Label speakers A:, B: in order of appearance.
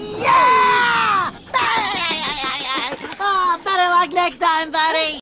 A: Yeah! oh, better luck next time, buddy.